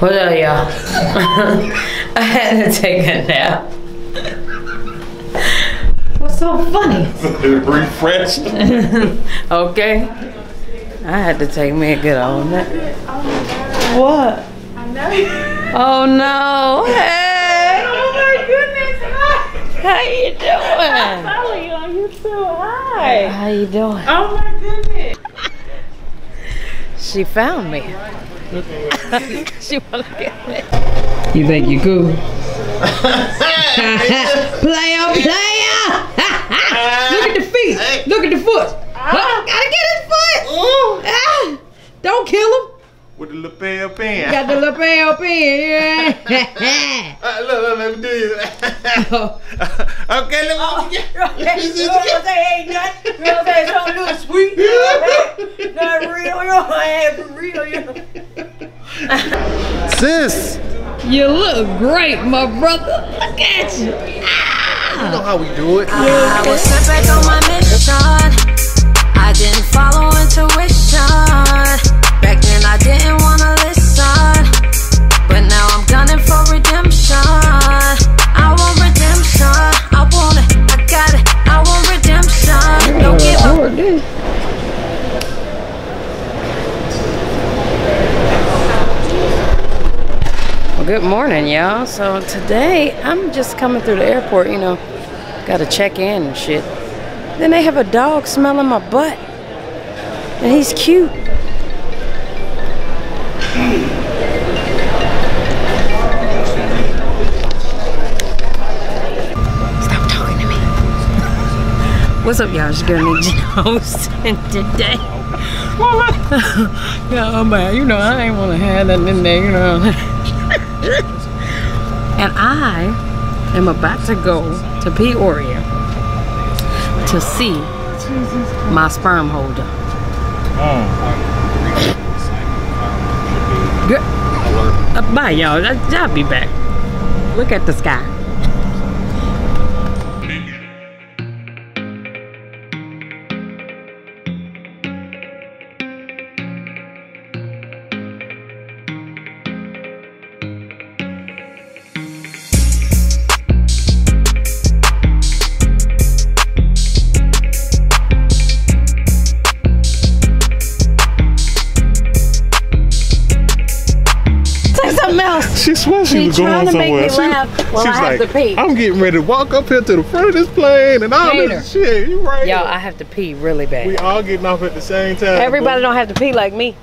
What are y'all? I had to take a nap. What's so funny? Refreshed. Okay. I had to take me a good old nap. What? Oh no! Hey! Oh my goodness! Hi. How you doing? Follow you oh, on YouTube. Hi. How you doing? Oh my goodness. She found me. She wanna get me. You think you cool? player, player! Look at the feet. Look at the foot. Huh? Gotta get his foot. Ah, don't kill him. With the lapel pin. You Got the lapel pin. Yeah. Uh, look, look, let me do you. Oh. okay, let oh, me. You know what say ain't nothing. You know what say something little sweet. You know Not real. You know I ain't for real. You know. Sis, You look great, my brother. Look at you. Ah. you know how we do it. I was sent back on my mission. I didn't follow intuition. Back then I didn't wanna listen. But now I'm gunning for redemption. Good morning, y'all. So today I'm just coming through the airport, you know, got to check in and shit. Then they have a dog smelling my butt, and he's cute. Stop talking to me. What's up, y'all? It's your girl Nick Jones, and today. yeah, oh man, you know I ain't want to have that in there, you know. and I am about to go to Peoria to see my sperm holder. Good. Uh, bye, y'all. I'll be back. Look at the sky. She swore she She was trying going to make somewhere. She- laugh while she I was have like, to pee. I'm getting ready to walk up here to the front of this plane and all Hater. this shit. You right? Y'all, I have to pee really bad. we all getting off at the same time. Everybody don't have to pee like me.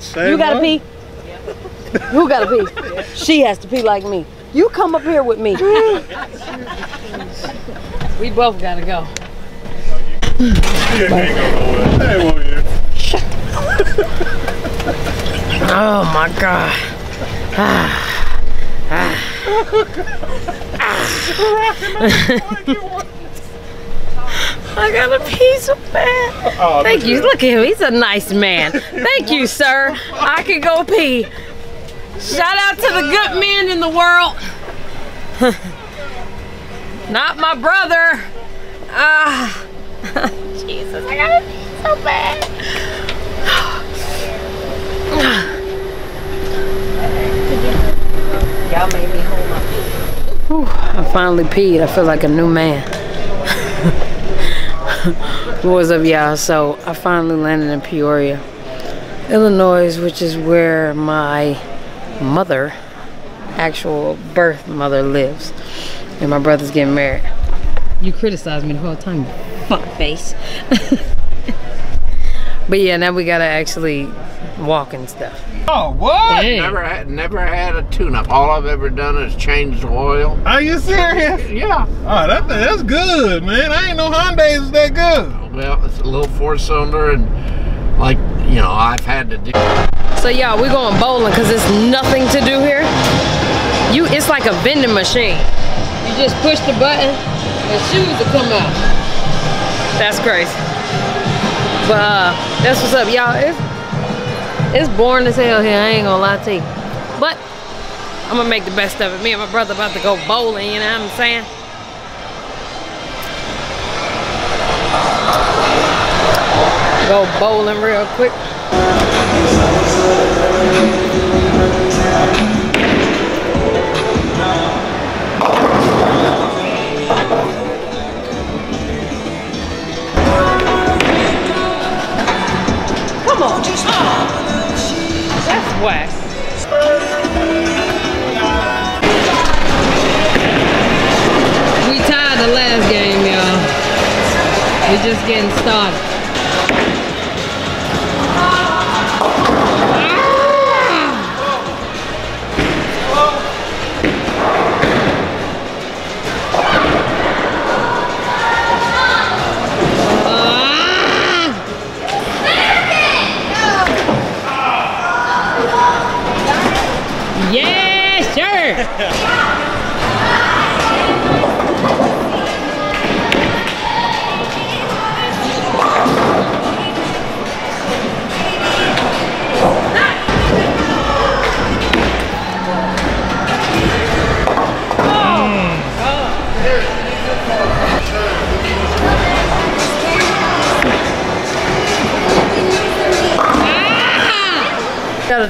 Same You gotta pee. Who gotta pee? She has to pee like me. You come up here with me. we both gotta go. Yeah, can't go nowhere. Hey, won't you? Oh my god. Ah. I got a piece of bad. Oh, Thank you. at Look at him. He's a nice man. Thank you, sir. I can go pee. Shout out to the good men in the world. Not my brother. Ah. Jesus, I gotta pee so bad. Y'all made me hold my pee. Whew, I finally peed. I feel like a new man. What's up, y'all? So I finally landed in Peoria, Illinois, which is where my mother, actual birth mother, lives, and my brother's getting married. You criticized me the whole time, you fuck face. but yeah, now we gotta actually walk and stuff. Oh, what? Dang. Never had, never had a tune-up. All I've ever done is change the oil. Are you serious? Yeah. Oh, that, that's good, man. I ain't no Hyundai is that good. Well, it's a little four-cylinder, and like you know, I've had to do. So y'all, we're going bowling because there's nothing to do here. You, it's like a vending machine. You just push the button and shoes will come out. That's crazy. But uh, that's what's up, y'all. It's, it's boring as hell here. I ain't gonna lie to you. But I'm gonna make the best of it. Me and my brother about to go bowling. You know what I'm saying? Go bowling real quick. Whack. We tied the last game, y'all. We just getting started.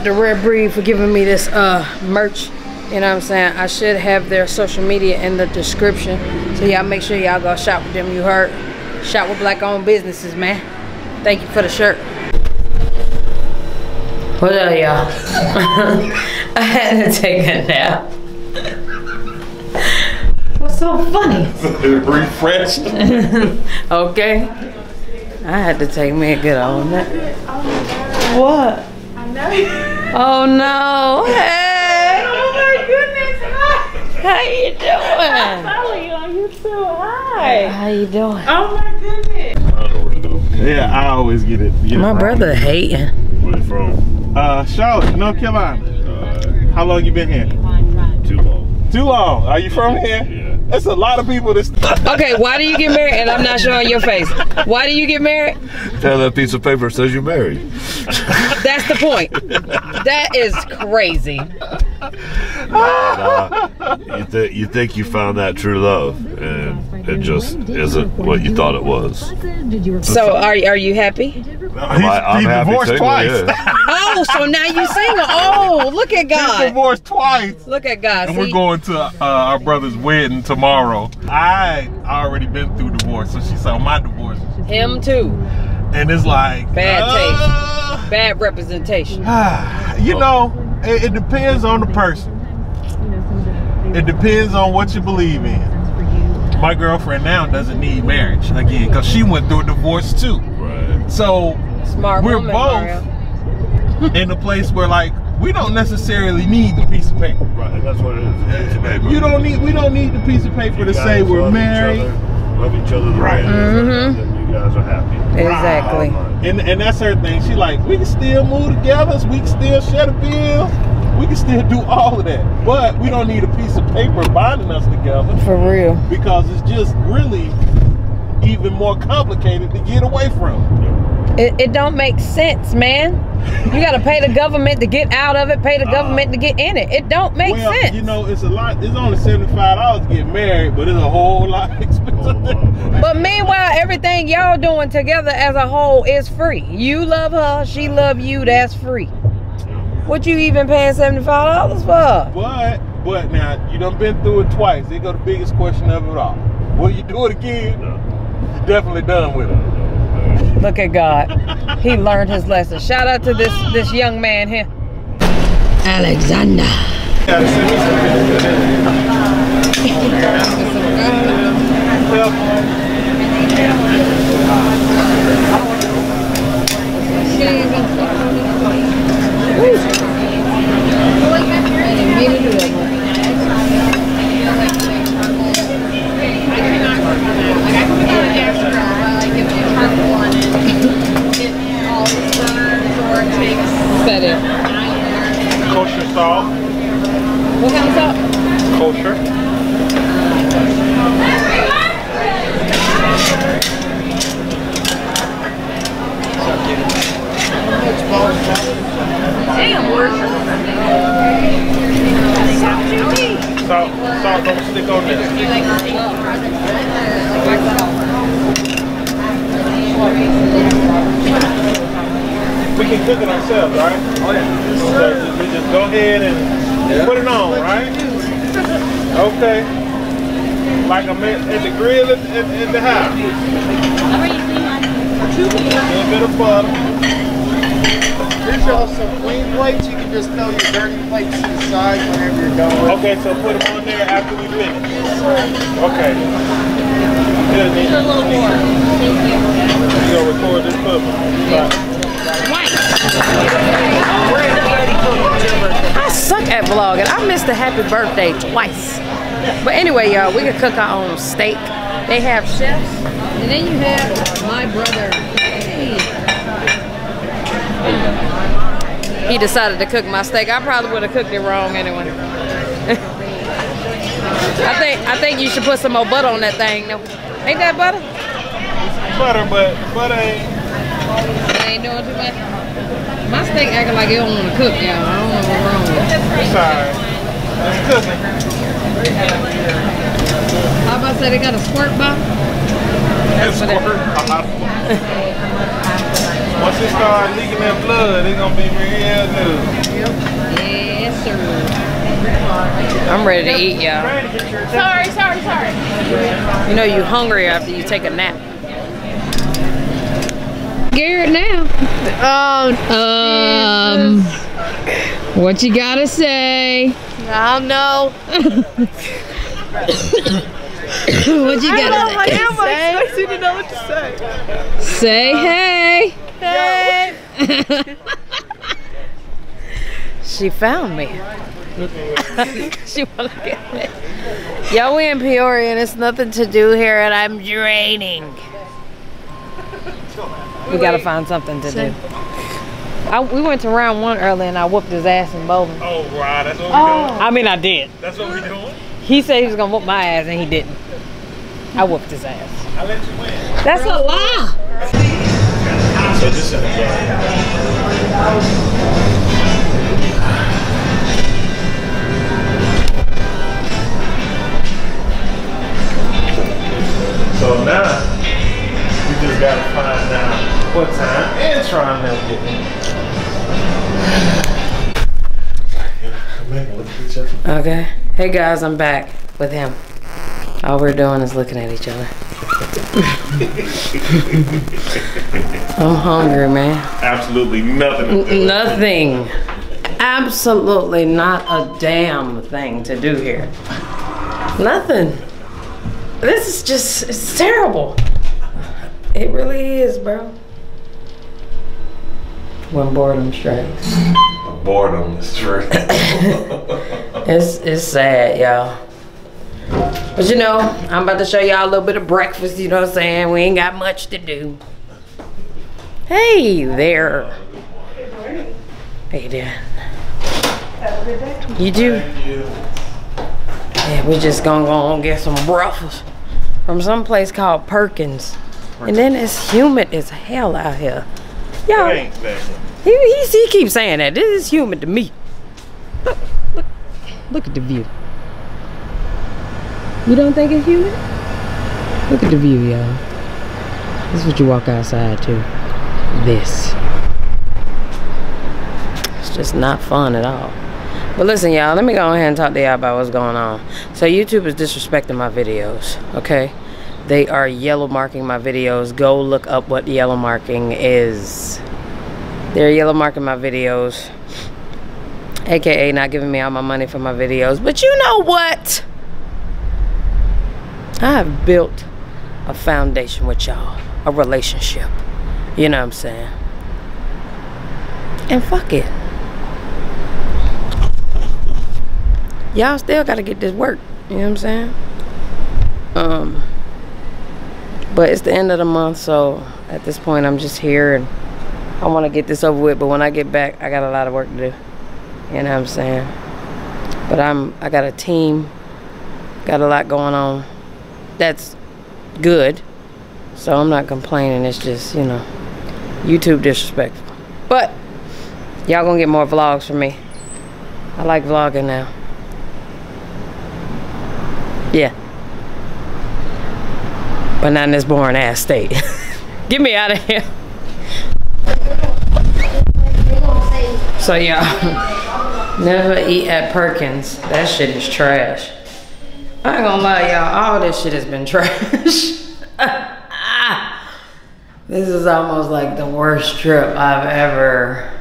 Out to Rare Breed for giving me this uh merch. You know what I'm saying? I should have their social media in the description. So y'all make sure y'all go shop with them. You heard? Shop with black owned businesses, man. Thank you for the shirt. What up, y'all? I had to take a nap. What's so funny? Refreshed. Okay. I had to take me a good old nap. What? Oh no! Hey! Oh my goodness! Hi! How you doing? Holly, are you too? Hi! How you doing? Oh my goodness! Yeah, I always get it. Get My wrong. brother hating. Where you from? Uh, Charlotte, North Carolina. Uh, How long you been here? too long. Too long. Are you from here? Yeah. That's a lot of people that's Okay, why do you get married? And I'm not showing your face. Why do you get married? Tell that piece of paper says you're married. That's the point. That is crazy. Uh, you, th- you think you found that true love, and it just isn't what you thought it was. So are are you happy? he's, I'm he's happy divorced single, twice. yeah. Oh, so now you single. Oh, look at he's God. divorced twice. Look at God. And we're going to uh, our brother's wedding tomorrow. I already been through divorce, so she saw my divorce, Him too. and it's like Bad uh, Bad representation. you know, it, it depends on the person. It depends on what you believe in. My girlfriend now doesn't need marriage again because she went through a divorce too. Right. So Smart we're woman, both in a place where like we don't necessarily need the piece of paper. Right, that's what it is. Piece of paper. You don't need we don't need the piece of paper You to say we're love each married. other, love each other Right. way it is, Mhm. and you guys are happy. Exactly. Online. And and that's her thing. She like, we can still move together, we can still share the bills, we can still do all of that. But we don't need a piece of paper binding us together For real. because it's just really even more complicated to get away from. It, it don't make sense, man. You gotta pay the government to get out of it, pay the uh, government to get in it. It don't make well, sense. you know, it's a lot. It's only seventy five dollars to get married, but it's a whole lot expensive. Whole lot of money. But meanwhile, everything y'all doing together as a whole is free. You love her, she love you, that's free. What you even paying $75 for? But but now you done been through it twice. They go the biggest question of it all. Will you do it again? No, You're definitely done with it. no, no. Look at God. He learned his lesson. Shout out to this this young man here. Alexander. Set it. Kosher stall. What kind of sauce? Kosher. Salt, salt don't stick on this. We can cook it ourselves, right? Oh yeah. So we just go ahead and put it on, right? Okay. Like I'm at, at the grill at, at, at the house. A little bit of butter. There's also clean plates. You can just throw your dirty plates to the side whenever you're done Okay, so put them on there after we finish. Okay. Good, Nick. A little more. Thank you. You gonna record this for me? I suck at vlogging. I missed the happy birthday twice. But anyway, y'all, we can cook our own steak. They have chefs. And then you have my brother. Hey. He decided to cook my steak. I probably would have cooked it wrong anyway. I think I think you should put some more butter on that thing. No, ain't that butter? Butter, but butter ain't. It ain't doing too much. My steak acting like it don't want to cook, y'all. I don't know what's wrong with it. It's alright. It's cooking. How about say they got a squirt box? It's what it- squirt. Once it start leaking that blood, it's gonna be real good. Yes, sir. I'm ready to eat, y'all. Sorry, sorry, sorry. You know you hungry after you take a nap. Garrett now. Oh, Um, what you gotta say? I don't know. what you gotta I am say? expecting to know what to say. Say hey. Hey. She found me. she wanna get me. Yo, we in Peoria and it's nothing to do here and I'm draining. We gotta find something to do. I, we went to round one early and I whooped his ass in bowling. Oh, right. That's what we oh. I mean, I did. That's what we doing. He said he was gonna whoop my ass and he didn't. I whooped his ass. I let you win. That's a lie. So just in the game. So now we just gotta find out what time and try and help get in. Okay. Hey guys, I'm back with him. All we're doing is looking at each other. I'm hungry, man. Absolutely nothing to do. Nothing. Absolutely not a damn thing to do here. Nothing. This is just, it's terrible. It really is, bro. When boredom strikes. Boredom is true. It's it's sad, y'all. But you know, I'm about to show y'all a little bit of breakfast, you know what I'm saying? We ain't got much to do. Hey there. Hey there. You do? Yeah, we just gonna go and get some breakfast from some place called Perkins. And then it's humid as hell out here. Y'all, he, he, he keeps saying that. This is humid to me. Look, look, look at the view. You don't think it's humid? Look at the view, y'all. This is what you walk outside to. This. It's just not fun at all. But listen, y'all, let me go ahead and talk to y'all about what's going on. So YouTube is disrespecting my videos, okay? They are yellow marking my videos. Go look up what yellow marking is. They're yellow marking my videos. AKA not giving me all my money for my videos. But you know what? I have built a foundation with y'all. A relationship. You know what I'm saying? And fuck it. Y'all still gotta get this work. You know what I'm saying? Um but it's the end of the month, so at this point I'm just here and I wanna get this over with, but when I get back I got a lot of work to do. You know what I'm saying? But I'm I got a team, got a lot going on. That's good. So I'm not complaining. It's just, you know, YouTube disrespectful. But y'all gonna get more vlogs from me. I like vlogging now. Yeah. But not in this boring ass state. Get me out of here. So y'all, never eat at Perkins. That shit is trash. I ain't gonna lie, y'all. All this shit has been trash. this is almost like the worst trip I've ever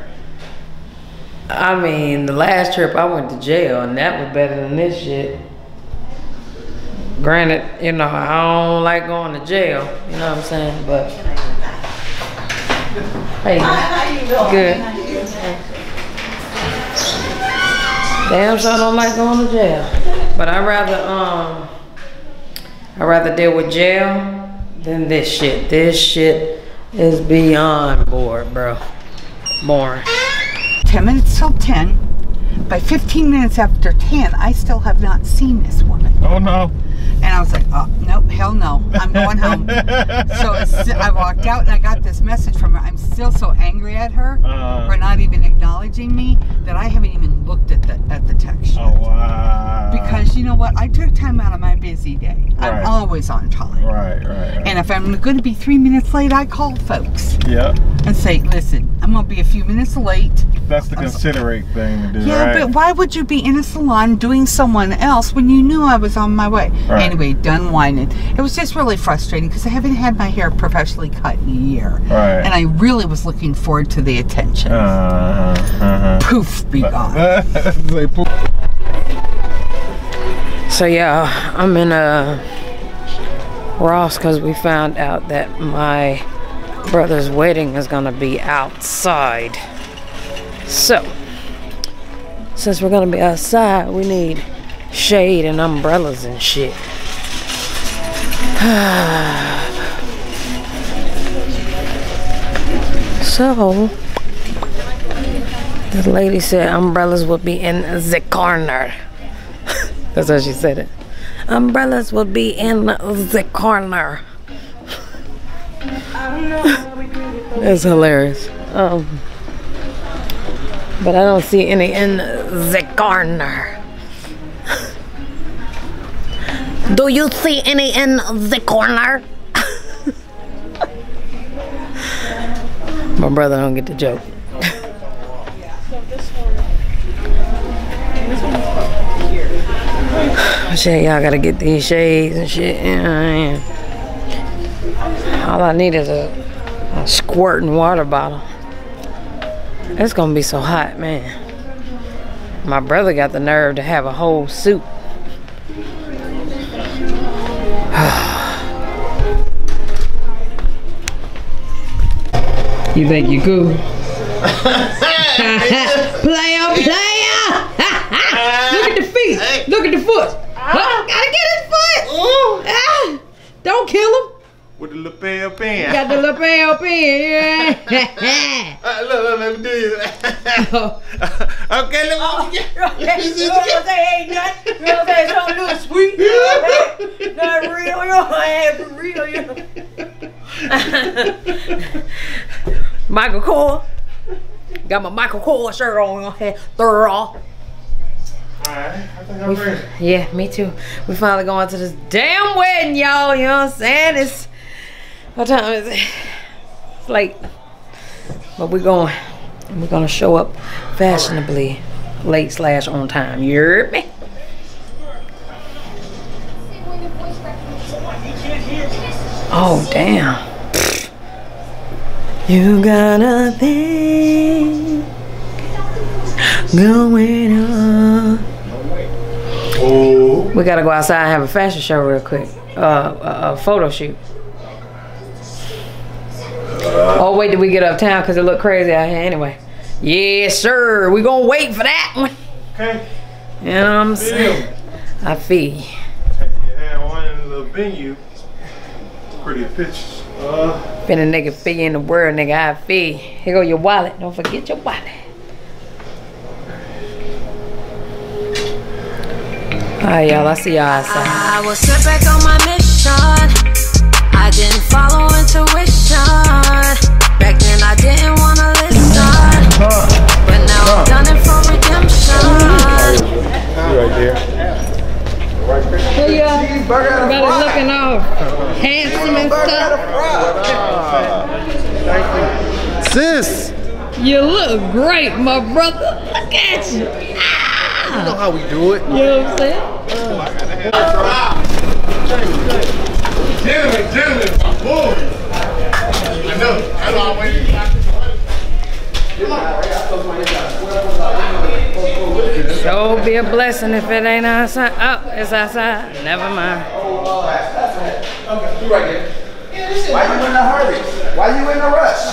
I mean, the last trip I went to jail, and that was better than this shit. Granted, you know, I don't like going to jail, you know what I'm saying? But, hey, good. Damn sure don't like going to jail. But I'd rather, um, I'd rather deal with jail than this shit. This shit is beyond bored, bro. Boring. 10 minutes till 10. By 15 minutes after 10, I still have not seen this woman. Oh no. And I was like, oh, nope, hell no. I'm going home. so I walked out and I got this message from her. I'm still so angry at her Uh. for not even acknowledging me that I haven't even looked at the at the text. yet. Oh wow. Because you know what? I took time out of my busy day. Right. I'm always on time. Right, right, right. And if I'm going to be three minutes late, I call folks yeah. and say, listen, I'm going to be a few minutes late. That's the considerate thing to do, Yeah, right? but why would you be in a salon doing someone else when you knew I was on my way? Right. Anyway, done whining. It was just really frustrating because I haven't had my hair professionally cut in a year. Right. And I really was looking forward to the attention. Uh-huh, uh-huh. Poof, be gone. So yeah, I'm in a Ross because we found out that my brother's wedding is gonna be outside. So since we're gonna be outside, we need shade and umbrellas and shit. so the lady said umbrellas will be in the corner. That's how she said it. Umbrellas will be in the corner. It's hilarious. Um, but I don't see any in the corner. Do you see any in the corner? My brother don't get the joke. Shit, y'all gotta get these shades and shit. Yeah, yeah. All I need is a, a squirting water bottle. It's gonna be so hot, man. My brother got the nerve to have a whole suit. you think you cool? player, player! Look at the feet. Look at the foot. Huh? Gotta get his foot. Ah, don't kill him. With the lapel pin. Got the lapel pin. Yeah. Uh, look, look, let me do it. okay, let me Rose ain't nothing. Rose ain't so little sweet. Not real, you know, I ain't for real, you know. Michael Kors. Got my Michael Kors shirt on. Okay, throw it off. Alright, I think I'm ready. Yeah, me too. We finally going to this damn wedding, y'all. You know what I'm saying? It's what time is it? It's late, but we're going. And we're gonna show up fashionably late slash on time. You heard me? Oh damn! You got a thing going on. Oh. We gotta go outside and have a fashion show real quick. Uh, a, a photo shoot. Oh wait, did we get uptown? Cause it looked crazy out here anyway. Yes, sir. We gonna wait for that one. Okay. You know what I'm saying? I feel. you. You had one in the venue. Pretty pictures. Uh, Been a nigga figure in the world, nigga. I feel. Here go your wallet. Don't forget your wallet. Alright, y'all. I see y'all outside. I was sent back on my mission. I didn't follow intuition. Back then I didn't wanna listen. But now I'm done it for redemption. right there. Who uh, y'all? Brother looking all handsome and stuff. Sis, You look great, my brother. Look at you. Ah. you know how we do it. You know what I'm saying? Gentlemen, gentlemen, boy. I know. I know. I'm waiting. Sure be a blessing if it ain't outside. Oh, it's outside. Never mind. Why you in a hurry? Why you in a rush?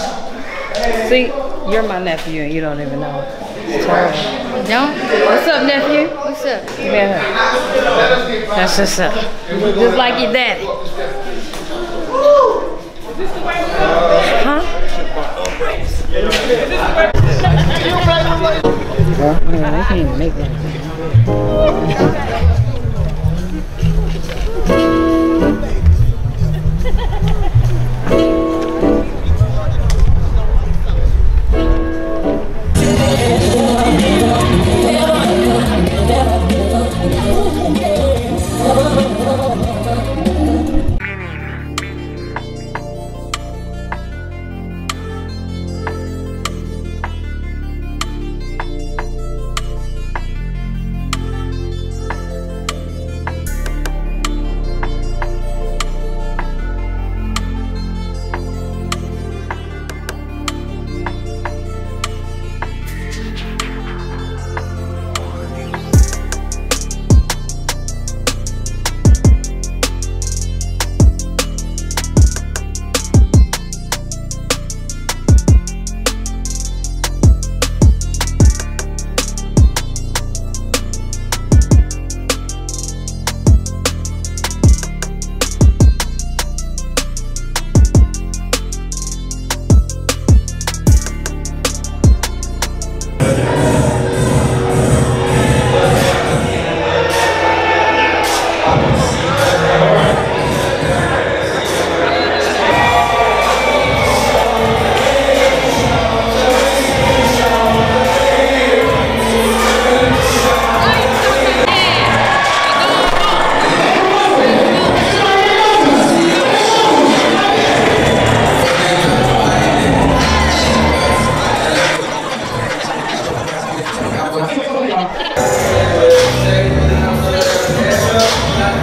See, you're my nephew and you don't even know. It's. Don't? What's up, nephew? What's up? Yeah. That's what's up. Just like your daddy. Huh? Yeah, they can't even make that.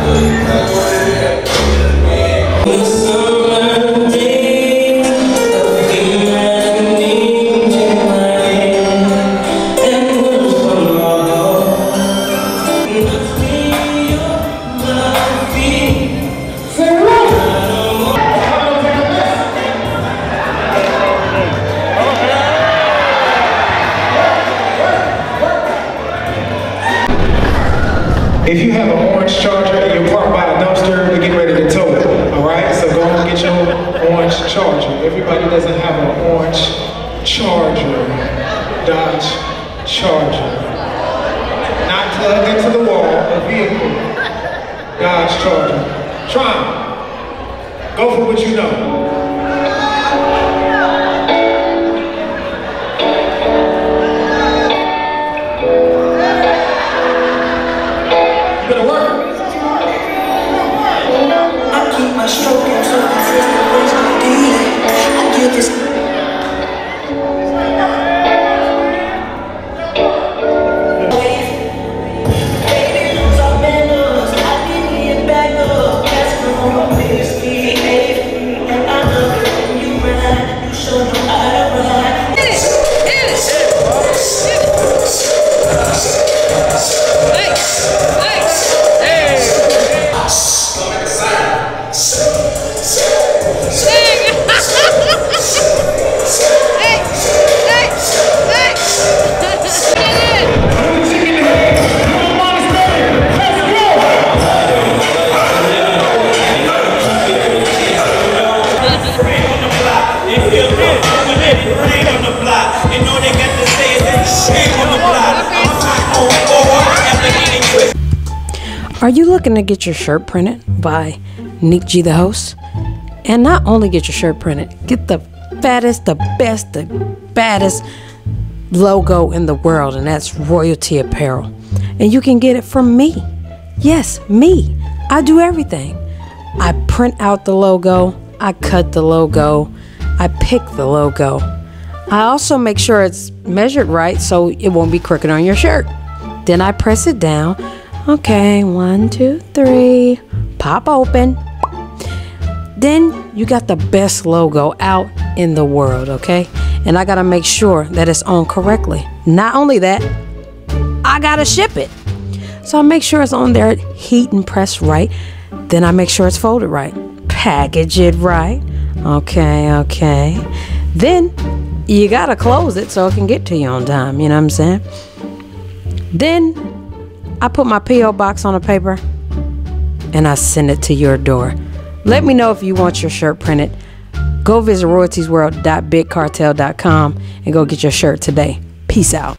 If 'em. Go for what you Are you looking to get your shirt printed by Nick G the host? And not only get your shirt printed, get the fattest, the best, the baddest logo in the world, and that's Royalty Apparel. And you can get it from me. Yes, me. I do everything. I print out the logo, I cut the logo, I pick the logo. I also make sure it's measured right so it won't be crooked on your shirt. Then I press it down. Okay, one, two, three. Pop open. Then you got the best logo out in the world, okay? And I gotta make sure that it's on correctly. Not only that, I gotta ship it. So I make sure it's on there, heat and press right. Then I make sure it's folded right. Package it right. Okay, okay. Then you gotta close it so it can get to you on time. You know what I'm saying? Then I put my P.O. box on a paper and I send it to your door. Let me know if you want your shirt printed. Go visit royaltysworld.bigcartel.com and go get your shirt today. Peace out.